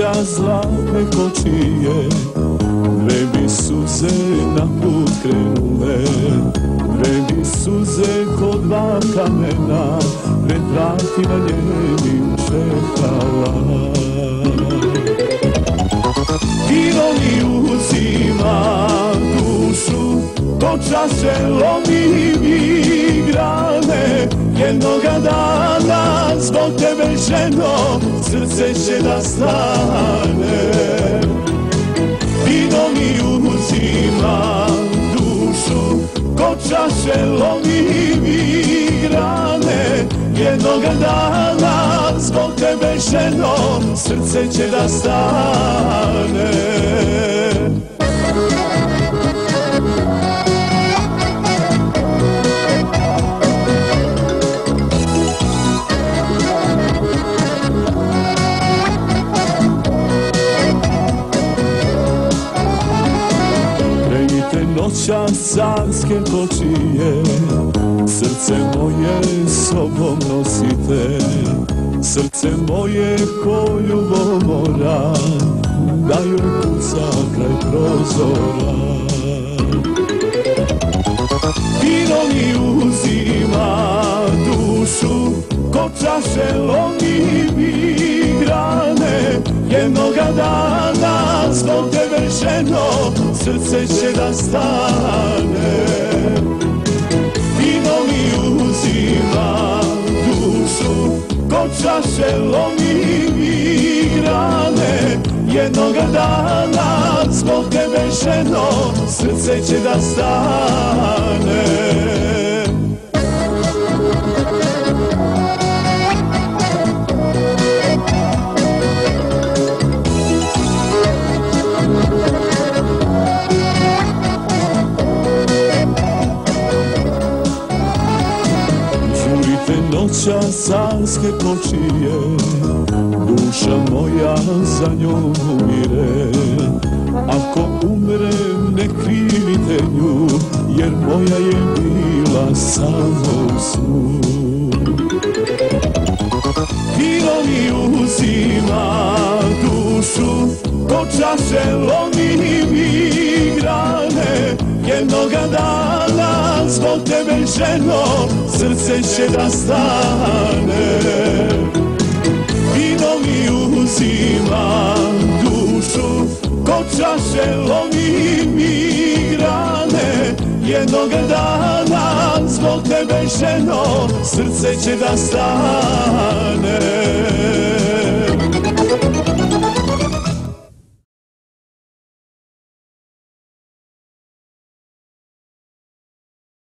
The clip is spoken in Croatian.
sreća zlatne kočije Dve bi suze na put krenule. Dve bi suze kod dva kamena Pred vratima njenim čekala. Kino mi uzima dušu To čaše lomi mi grane Jednoga dana zbog tebe ženo Srce će da stane. Vino mi uzima dušu Ko čaše lomi mi grane. Jednoga dana zbog tebe ženo Srce će da stane Grejte noćas carske kočije Srce moje sobom nosite Srce moje ko ljubomora Da joj kuca kraj prozora. Vino mi uzima dušu Ko čaše lomi Srce će da stane. Vino mi uzima dušu Ko čaše lomi mi grane. Jednoga dana zbog tebe ženo Srce će da stane noća carske kočije Duša moja za njom umire Ako umrem ne krivite nju Jer moja je bila samo u snu. Vino mi uzima dušu Ko čaše lomi mi grane Jednoga dana zbog tebe ženo Srce će da stane. Vino mi uzima dušu Ko čaše lomi mi grane. Jednoga dana zbog tebe ženo Srce će da stane